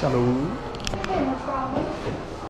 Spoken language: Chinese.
下楼